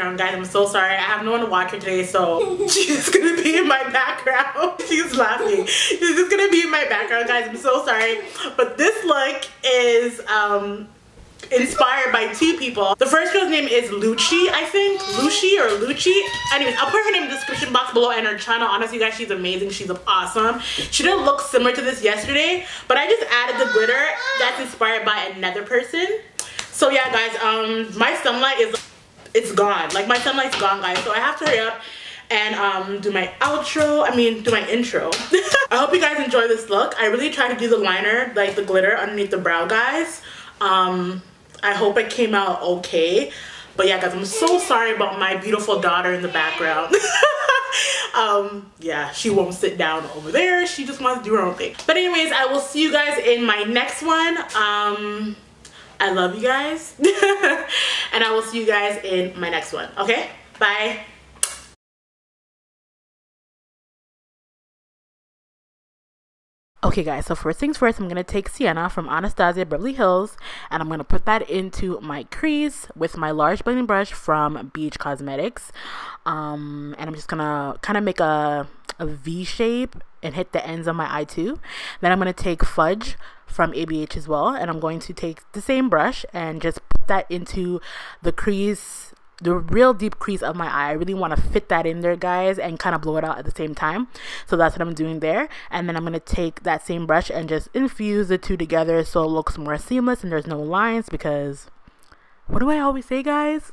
background, guys. I'm so sorry. I have no one to watch her today, so she's gonna be in my background. she's laughing. She's just gonna be in my background, guys. I'm so sorry. But this look is um inspired by two people. The first girl's name is Lucci, I think. Lucci or Lucci. Anyways, I'll put her name in the description box below and her channel. Honestly, guys, she's amazing. She's awesome. She didn't look similar to this yesterday, but I just added the glitter that's inspired by another person. So yeah, guys, um, my sunlight is, it's gone. Like my sunlight's gone, guys. So I have to hurry up and um, do my outro, I mean, do my intro. I hope you guys enjoy this look. I really tried to do the liner, like the glitter underneath the brow, guys. Um, I hope it came out okay. But yeah, guys, I'm so sorry about my beautiful daughter in the background. um, yeah, she won't sit down over there. She just wants to do her own thing. But anyways, I will see you guys in my next one. Um, I love you guys. and I will see you guys in my next one. Okay? Bye. Okay guys, so first things first, I'm going to take Sienna from Anastasia Beverly Hills and I'm going to put that into my crease with my large blending brush from BH Cosmetics. Um, and I'm just going to kind of make a, a V shape and hit the ends of my eye too. Then I'm going to take Fudge from ABH as well and I'm going to take the same brush and just put that into the crease the real deep crease of my eye. I really want to fit that in there, guys, and kind of blow it out at the same time. So that's what I'm doing there. And then I'm going to take that same brush and just infuse the two together so it looks more seamless and there's no lines because what do I always say, guys?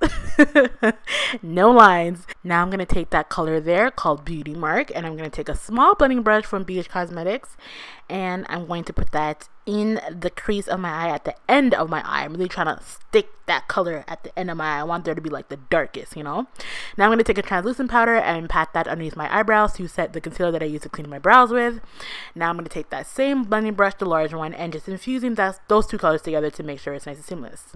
no lines. Now I'm going to take that color there called Beauty Mark and I'm going to take a small blending brush from BH Cosmetics and I'm going to put that in the crease of my eye at the end of my eye. I'm really trying to stick that color at the end of my eye. I want there to be like the darkest, you know? Now I'm going to take a translucent powder and pat that underneath my eyebrows to set the concealer that I use to clean my brows with. Now I'm going to take that same blending brush, the large one, and just infusing that, those two colors together to make sure it's nice and seamless.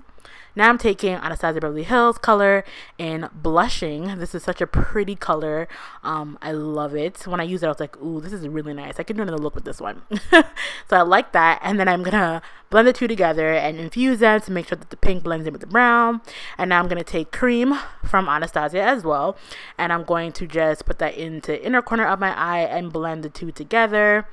Now I'm taking Anastasia Beverly Hills color in Blushing. This is such a pretty color. Um, I love it. When I use it, I was like, ooh, this is really nice. I can do another look with this one. so I like that. And then I'm going to blend the two together and infuse them to make sure that the pink blends in with the brown. And now I'm going to take Cream from Anastasia as well. And I'm going to just put that into inner corner of my eye and blend the two together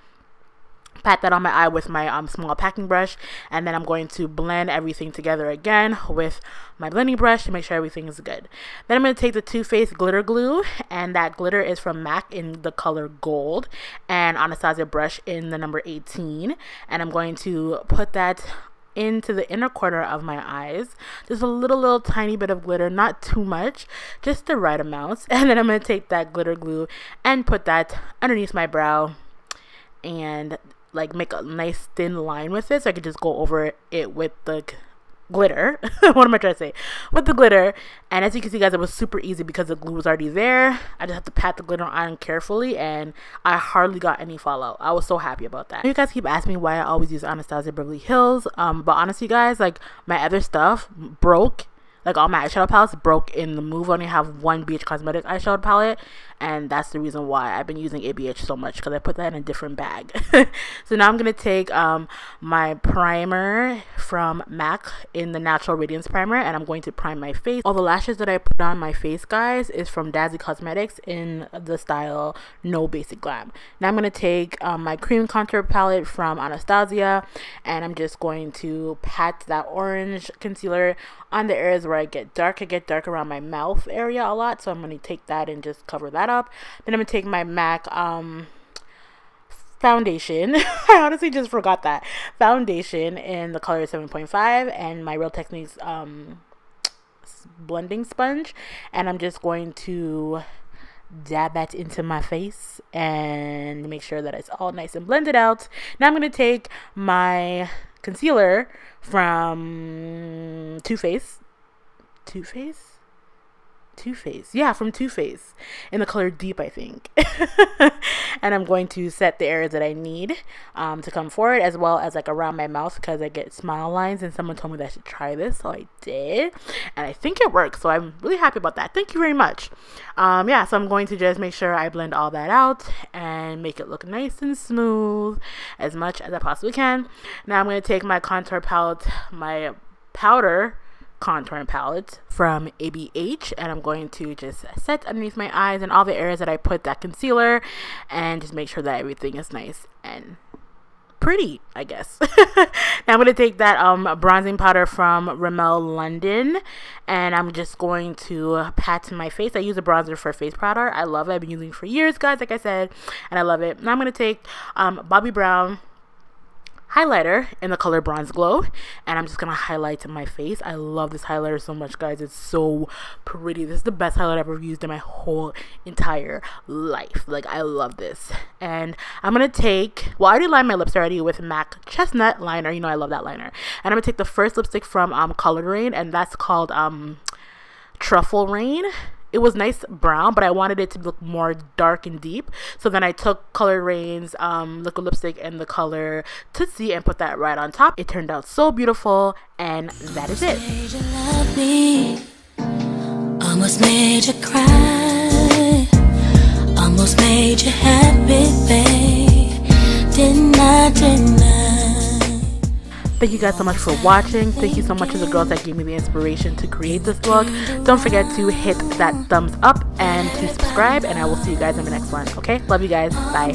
pat that on my eye with my um, small packing brush and then I'm going to blend everything together again with my blending brush to make sure everything is good. Then I'm going to take the Too Faced glitter glue and that glitter is from MAC in the color gold and Anastasia brush in the number 18 and I'm going to put that into the inner corner of my eyes. Just a little, little tiny bit of glitter, not too much, just the right amount. And then I'm going to take that glitter glue and put that underneath my brow and like make a nice thin line with it so I could just go over it with the glitter. what am I trying to say? With the glitter. And as you can see guys, it was super easy because the glue was already there. I just have to pat the glitter on carefully and I hardly got any fallout. I was so happy about that. You guys keep asking me why I always use Anastasia Beverly Hills. Um, but honestly guys, like my other stuff broke like all my eyeshadow palettes broke in the move. I only have one BH Cosmetic eyeshadow palette, and that's the reason why I've been using ABH so much because I put that in a different bag. so now I'm gonna take um, my primer from MAC in the Natural Radiance Primer, and I'm going to prime my face. All the lashes that I put on my face, guys, is from Dazzy Cosmetics in the style No Basic Glam. Now I'm gonna take um, my cream contour palette from Anastasia, and I'm just going to pat that orange concealer on the areas where I get dark. I get dark around my mouth area a lot, so I'm going to take that and just cover that up. Then I'm going to take my MAC um, foundation. I honestly just forgot that. Foundation in the color 7.5 and my Real Techniques um, blending sponge. And I'm just going to dab that into my face and make sure that it's all nice and blended out. Now I'm going to take my concealer from Too Faced. Too Faced? Too Faced. Yeah, from Too Faced in the color Deep, I think. and I'm going to set the areas that I need um, to come forward as well as like around my mouth because I get smile lines and someone told me that I should try this. So I did. And I think it works. So I'm really happy about that. Thank you very much. Um, yeah, so I'm going to just make sure I blend all that out and make it look nice and smooth as much as I possibly can. Now I'm going to take my contour palette, my powder contour palette from ABH and I'm going to just set underneath my eyes and all the areas that I put that concealer and just make sure that everything is nice and pretty, I guess. now I'm going to take that um, bronzing powder from Rimmel London and I'm just going to pat my face. I use a bronzer for face powder. I love it. I've been using it for years, guys, like I said, and I love it. Now I'm going to take um, Bobbi Brown highlighter in the color Bronze Glow and I'm just gonna highlight my face. I love this highlighter so much guys. It's so pretty. This is the best highlight I've ever used in my whole entire life. Like I love this. And I'm gonna take, well I already lined my lips already with MAC Chestnut liner. You know I love that liner. And I'm gonna take the first lipstick from um, Coloured Raine and that's called um, Truffle Raine it was nice brown, but I wanted it to look more dark and deep. So then I took Color Raine's um, liquid lipstick and the color Tootsie and put that right on top. It turned out so beautiful, and that is it. Almost made you cry, almost made you happy, babe. Didn't I, didn't I? Thank you guys so much for watching. Thank you so much to the girls that gave me the inspiration to create this vlog. Don't forget to hit that thumbs up and to subscribe and I will see you guys in the next one. Okay? Love you guys. Bye.